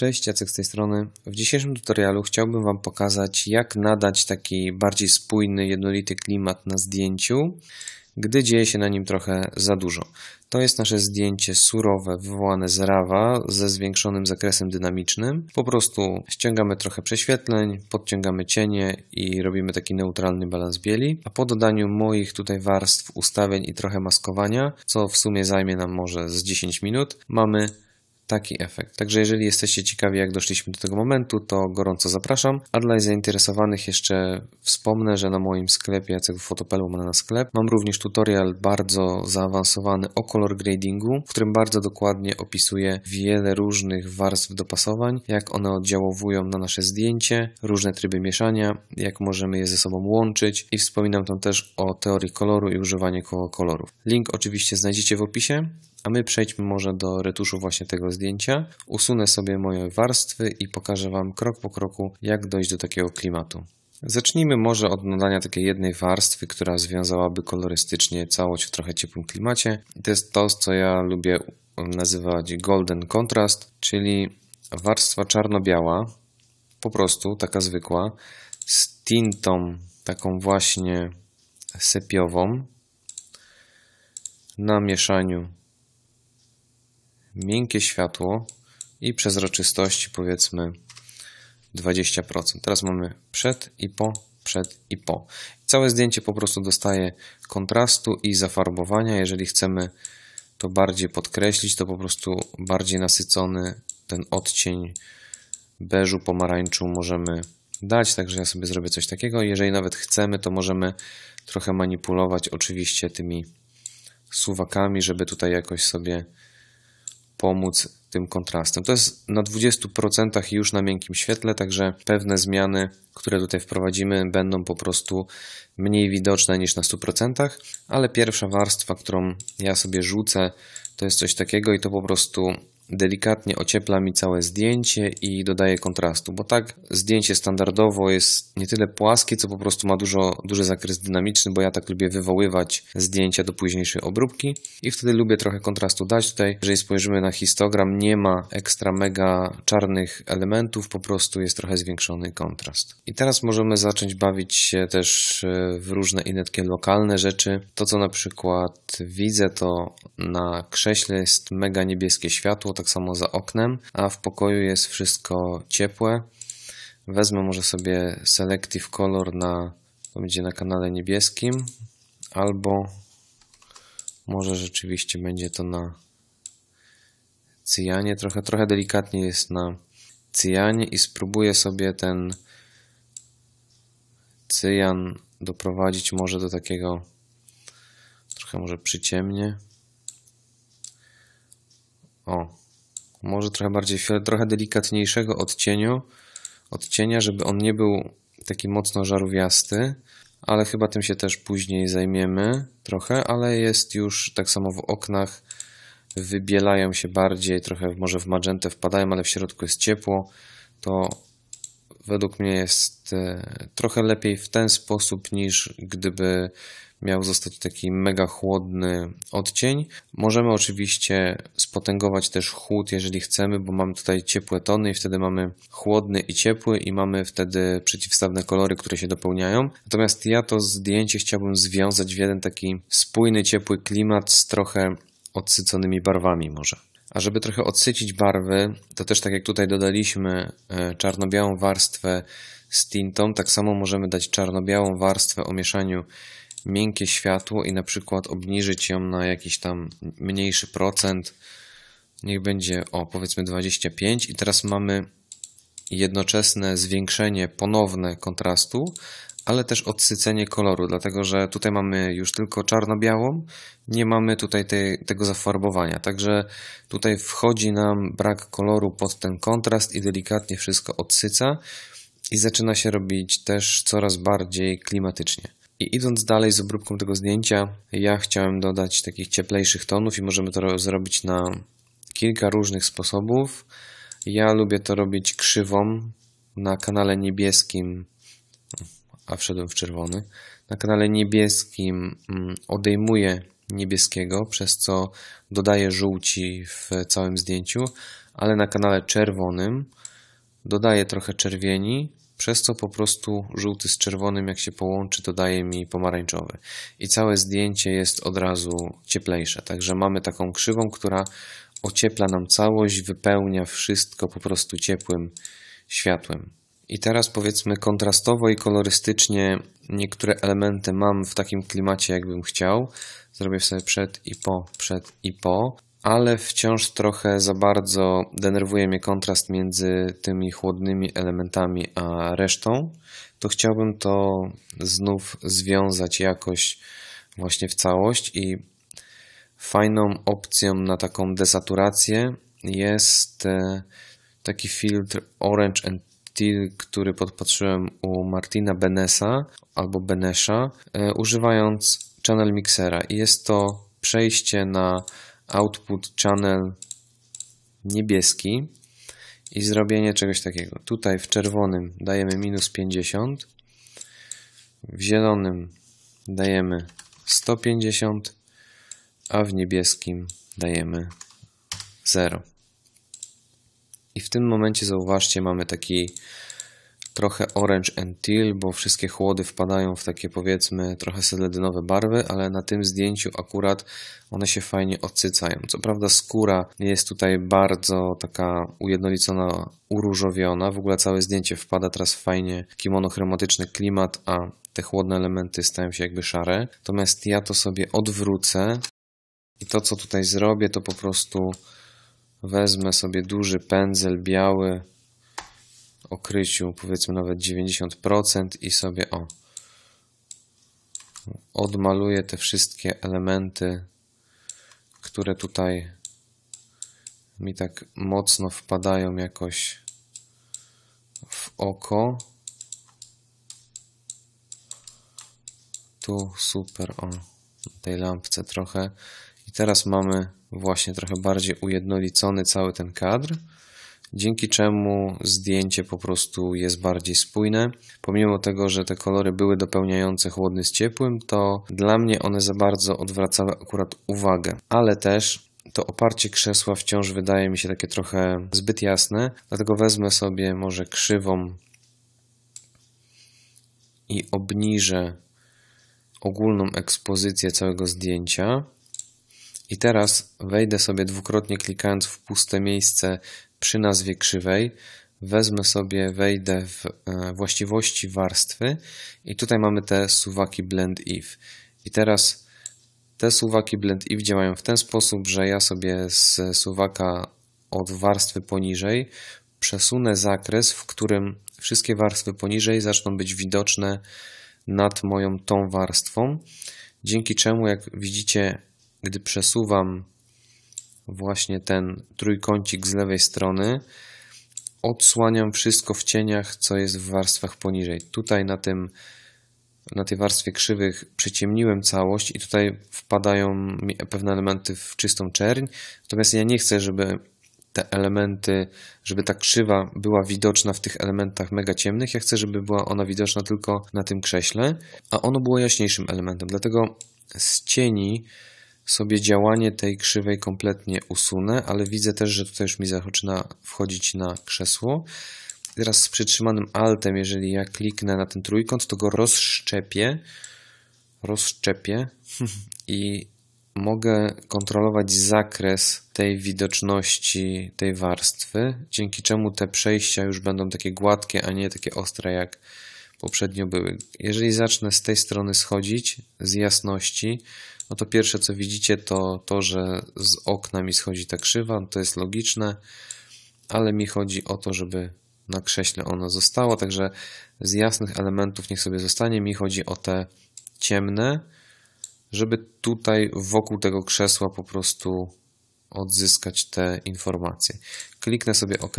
Cześć, Jacek z tej strony. W dzisiejszym tutorialu chciałbym Wam pokazać, jak nadać taki bardziej spójny, jednolity klimat na zdjęciu, gdy dzieje się na nim trochę za dużo. To jest nasze zdjęcie surowe, wywołane z RAWa ze zwiększonym zakresem dynamicznym. Po prostu ściągamy trochę prześwietleń, podciągamy cienie i robimy taki neutralny balans bieli. A po dodaniu moich tutaj warstw, ustawień i trochę maskowania, co w sumie zajmie nam może z 10 minut, mamy taki efekt. Także jeżeli jesteście ciekawi, jak doszliśmy do tego momentu, to gorąco zapraszam. A dla zainteresowanych jeszcze wspomnę, że na moim sklepie Jacek Fotopelu ma na sklep. Mam również tutorial bardzo zaawansowany o color gradingu, w którym bardzo dokładnie opisuję wiele różnych warstw dopasowań, jak one oddziałowują na nasze zdjęcie, różne tryby mieszania, jak możemy je ze sobą łączyć i wspominam tam też o teorii koloru i używaniu kolorów. Link oczywiście znajdziecie w opisie. A my przejdźmy może do retuszu właśnie tego zdjęcia. Usunę sobie moje warstwy i pokażę Wam krok po kroku, jak dojść do takiego klimatu. Zacznijmy może od nadania takiej jednej warstwy, która związałaby kolorystycznie całość w trochę ciepłym klimacie. To jest to, co ja lubię nazywać golden contrast, czyli warstwa czarno-biała, po prostu taka zwykła, z tintą taką właśnie sepiową na mieszaniu miękkie światło i przezroczystości powiedzmy 20%. Teraz mamy przed i po, przed i po. Całe zdjęcie po prostu dostaje kontrastu i zafarbowania. Jeżeli chcemy to bardziej podkreślić, to po prostu bardziej nasycony ten odcień beżu, pomarańczu możemy dać, także ja sobie zrobię coś takiego. Jeżeli nawet chcemy, to możemy trochę manipulować oczywiście tymi suwakami, żeby tutaj jakoś sobie pomóc tym kontrastem. To jest na 20% już na miękkim świetle, także pewne zmiany, które tutaj wprowadzimy, będą po prostu mniej widoczne niż na 100%, ale pierwsza warstwa, którą ja sobie rzucę, to jest coś takiego i to po prostu delikatnie ociepla mi całe zdjęcie i dodaje kontrastu, bo tak zdjęcie standardowo jest nie tyle płaskie, co po prostu ma dużo, duży zakres dynamiczny, bo ja tak lubię wywoływać zdjęcia do późniejszej obróbki i wtedy lubię trochę kontrastu dać tutaj. Jeżeli spojrzymy na histogram, nie ma ekstra mega czarnych elementów, po prostu jest trochę zwiększony kontrast. I teraz możemy zacząć bawić się też e, w różne inne takie lokalne rzeczy. To, co na przykład widzę, to na krześle jest mega niebieskie światło, tak samo za oknem, a w pokoju jest wszystko ciepłe. Wezmę może sobie Selective Color na, to będzie na kanale niebieskim, albo może rzeczywiście będzie to na cyjanie, trochę, trochę delikatnie jest na cyjanie i spróbuję sobie ten cyjan doprowadzić może do takiego trochę może przyciemnie. O, może trochę bardziej trochę delikatniejszego odcieniu, odcienia, żeby on nie był taki mocno żarówiasty, ale chyba tym się też później zajmiemy trochę, ale jest już tak samo w oknach wybielają się bardziej, trochę może w magentę wpadają, ale w środku jest ciepło, to według mnie jest e, trochę lepiej w ten sposób niż gdyby miał zostać taki mega chłodny odcień. Możemy oczywiście spotęgować też chłód, jeżeli chcemy, bo mamy tutaj ciepłe tony i wtedy mamy chłodny i ciepły i mamy wtedy przeciwstawne kolory, które się dopełniają. Natomiast ja to zdjęcie chciałbym związać w jeden taki spójny, ciepły klimat z trochę odsyconymi barwami może. A żeby trochę odsycić barwy, to też tak jak tutaj dodaliśmy e, czarno-białą warstwę z tintą, tak samo możemy dać czarno-białą warstwę o mieszaniu miękkie światło i na przykład obniżyć ją na jakiś tam mniejszy procent, niech będzie o powiedzmy 25 i teraz mamy jednoczesne zwiększenie ponowne kontrastu, ale też odsycenie koloru, dlatego że tutaj mamy już tylko czarno-białą, nie mamy tutaj te, tego zafarbowania, także tutaj wchodzi nam brak koloru pod ten kontrast i delikatnie wszystko odsyca i zaczyna się robić też coraz bardziej klimatycznie. I idąc dalej z obróbką tego zdjęcia, ja chciałem dodać takich cieplejszych tonów i możemy to zrobić na kilka różnych sposobów. Ja lubię to robić krzywą na kanale niebieskim, a wszedłem w czerwony. Na kanale niebieskim mm, odejmuję niebieskiego, przez co dodaję żółci w całym zdjęciu, ale na kanale czerwonym dodaję trochę czerwieni, przez co po prostu żółty z czerwonym jak się połączy to daje mi pomarańczowy. I całe zdjęcie jest od razu cieplejsze. Także mamy taką krzywą, która ociepla nam całość, wypełnia wszystko po prostu ciepłym światłem. I teraz powiedzmy kontrastowo i kolorystycznie niektóre elementy mam w takim klimacie, jakbym chciał. Zrobię sobie przed i po, przed i po, ale wciąż trochę za bardzo denerwuje mnie kontrast między tymi chłodnymi elementami a resztą. To chciałbym to znów związać jakoś właśnie w całość i fajną opcją na taką desaturację jest e, taki filtr Orange and Teal, który podpatrzyłem u Martina Benesa albo Benesha, e, używając channel mixera. I jest to przejście na output channel niebieski i zrobienie czegoś takiego. Tutaj w czerwonym dajemy minus 50, w zielonym dajemy 150, a w niebieskim dajemy 0. I w tym momencie zauważcie, mamy taki trochę orange and teal, bo wszystkie chłody wpadają w takie powiedzmy trochę seledynowe barwy, ale na tym zdjęciu akurat one się fajnie odsycają. Co prawda skóra jest tutaj bardzo taka ujednolicona, uróżowiona. W ogóle całe zdjęcie wpada teraz fajnie taki monochromatyczny klimat, a te chłodne elementy stają się jakby szare. Natomiast ja to sobie odwrócę i to co tutaj zrobię to po prostu wezmę sobie duży pędzel biały okryciu powiedzmy nawet 90% i sobie o odmaluję te wszystkie elementy, które tutaj mi tak mocno wpadają jakoś w oko. Tu super, o tej lampce trochę. I teraz mamy właśnie trochę bardziej ujednolicony cały ten kadr dzięki czemu zdjęcie po prostu jest bardziej spójne. Pomimo tego, że te kolory były dopełniające chłodny z ciepłym, to dla mnie one za bardzo odwracały akurat uwagę, ale też to oparcie krzesła wciąż wydaje mi się takie trochę zbyt jasne, dlatego wezmę sobie może krzywą i obniżę ogólną ekspozycję całego zdjęcia. I teraz wejdę sobie dwukrotnie klikając w puste miejsce przy nazwie krzywej wezmę sobie, wejdę w e, właściwości warstwy i tutaj mamy te suwaki blend if. I teraz te suwaki blend if działają w ten sposób, że ja sobie z suwaka od warstwy poniżej przesunę zakres, w którym wszystkie warstwy poniżej zaczną być widoczne nad moją tą warstwą. Dzięki czemu, jak widzicie, gdy przesuwam właśnie ten trójkącik z lewej strony, odsłaniam wszystko w cieniach, co jest w warstwach poniżej. Tutaj na tym na tej warstwie krzywych przyciemniłem całość i tutaj wpadają pewne elementy w czystą czerń. Natomiast ja nie chcę, żeby te elementy, żeby ta krzywa była widoczna w tych elementach mega ciemnych. Ja chcę, żeby była ona widoczna tylko na tym krześle, a ono było jaśniejszym elementem. Dlatego z cieni sobie działanie tej krzywej kompletnie usunę, ale widzę też, że tutaj już mi zaczyna wchodzić na krzesło. Teraz z przytrzymanym altem, jeżeli ja kliknę na ten trójkąt, to go rozszczepię, rozszczepię i mogę kontrolować zakres tej widoczności tej warstwy, dzięki czemu te przejścia już będą takie gładkie, a nie takie ostre jak poprzednio były. Jeżeli zacznę z tej strony schodzić, z jasności, no to pierwsze co widzicie to to, że z okna mi schodzi ta krzywa, to jest logiczne, ale mi chodzi o to, żeby na krześle ono zostało, także z jasnych elementów niech sobie zostanie, mi chodzi o te ciemne, żeby tutaj wokół tego krzesła po prostu odzyskać te informacje. Kliknę sobie OK,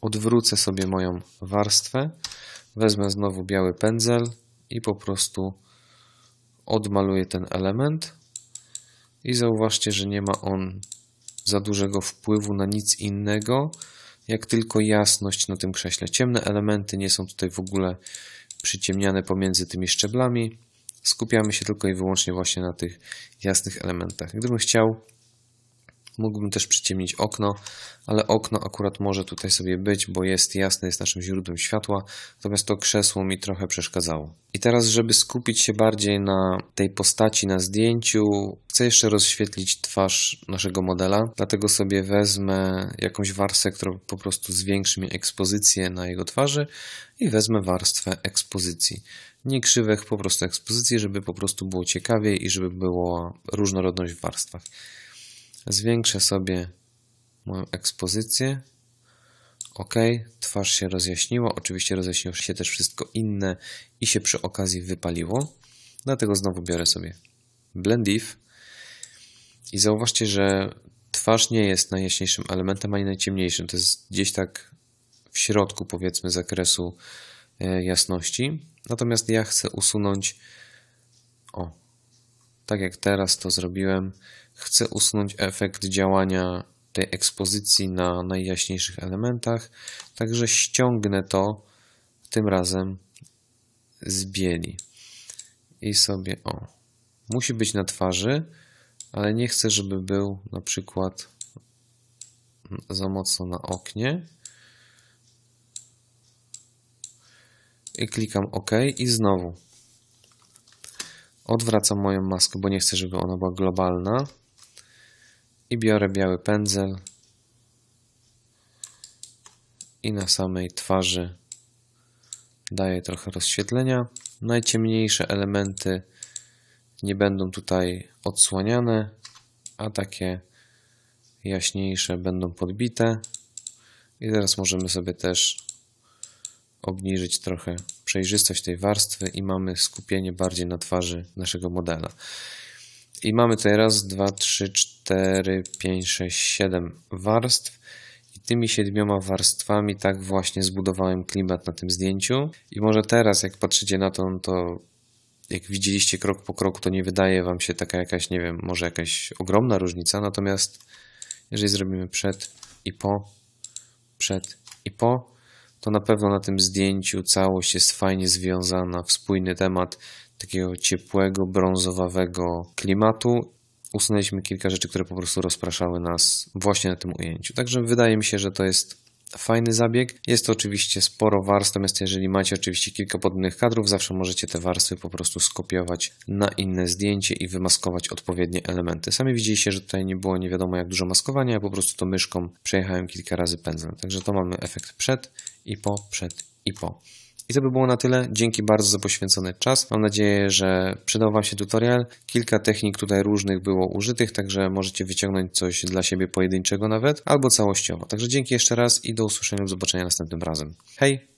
odwrócę sobie moją warstwę, wezmę znowu biały pędzel i po prostu odmaluję ten element i zauważcie, że nie ma on za dużego wpływu na nic innego, jak tylko jasność na tym krześle. Ciemne elementy nie są tutaj w ogóle przyciemniane pomiędzy tymi szczeblami. Skupiamy się tylko i wyłącznie właśnie na tych jasnych elementach. Gdybym chciał Mógłbym też przyciemnić okno, ale okno akurat może tutaj sobie być, bo jest jasne, jest naszym źródłem światła, natomiast to krzesło mi trochę przeszkadzało. I teraz, żeby skupić się bardziej na tej postaci na zdjęciu, chcę jeszcze rozświetlić twarz naszego modela, dlatego sobie wezmę jakąś warstwę, która po prostu zwiększy mi ekspozycję na jego twarzy i wezmę warstwę ekspozycji. Nie krzywek, po prostu ekspozycji, żeby po prostu było ciekawiej i żeby była różnorodność w warstwach. Zwiększę sobie moją ekspozycję. OK, twarz się rozjaśniła. Oczywiście rozjaśniło się też wszystko inne i się przy okazji wypaliło. Dlatego znowu biorę sobie Blend If i zauważcie, że twarz nie jest najjaśniejszym elementem ani najciemniejszym. To jest gdzieś tak w środku, powiedzmy, zakresu e, jasności. Natomiast ja chcę usunąć, o, tak jak teraz to zrobiłem, chcę usunąć efekt działania tej ekspozycji na najjaśniejszych elementach, także ściągnę to tym razem z bieli. I sobie, o, musi być na twarzy, ale nie chcę, żeby był na przykład za mocno na oknie. I klikam OK i znowu odwracam moją maskę, bo nie chcę, żeby ona była globalna i biorę biały pędzel i na samej twarzy daję trochę rozświetlenia. Najciemniejsze elementy nie będą tutaj odsłaniane, a takie jaśniejsze będą podbite. I teraz możemy sobie też obniżyć trochę przejrzystość tej warstwy i mamy skupienie bardziej na twarzy naszego modela. I mamy tutaj raz, dwa, trzy, cztery, pięć, sześć, siedem warstw. I tymi siedmioma warstwami tak właśnie zbudowałem klimat na tym zdjęciu. I może teraz, jak patrzycie na to, to jak widzieliście krok po kroku, to nie wydaje Wam się taka jakaś, nie wiem, może jakaś ogromna różnica. Natomiast jeżeli zrobimy przed i po, przed i po, to na pewno na tym zdjęciu całość jest fajnie związana w spójny temat takiego ciepłego, brązowawego klimatu. Usunęliśmy kilka rzeczy, które po prostu rozpraszały nas właśnie na tym ujęciu. Także wydaje mi się, że to jest fajny zabieg. Jest to oczywiście sporo warstw, natomiast jeżeli macie oczywiście kilka podobnych kadrów, zawsze możecie te warstwy po prostu skopiować na inne zdjęcie i wymaskować odpowiednie elementy. Sami widzieliście, że tutaj nie było nie wiadomo jak dużo maskowania, ja po prostu to myszką przejechałem kilka razy pędzlem. Także to mamy efekt przed i po, przed i po. I to by było na tyle. Dzięki bardzo za poświęcony czas. Mam nadzieję, że przydał Wam się tutorial. Kilka technik tutaj różnych było użytych, także możecie wyciągnąć coś dla siebie pojedynczego nawet, albo całościowo. Także dzięki jeszcze raz i do usłyszenia, do zobaczenia następnym razem. Hej!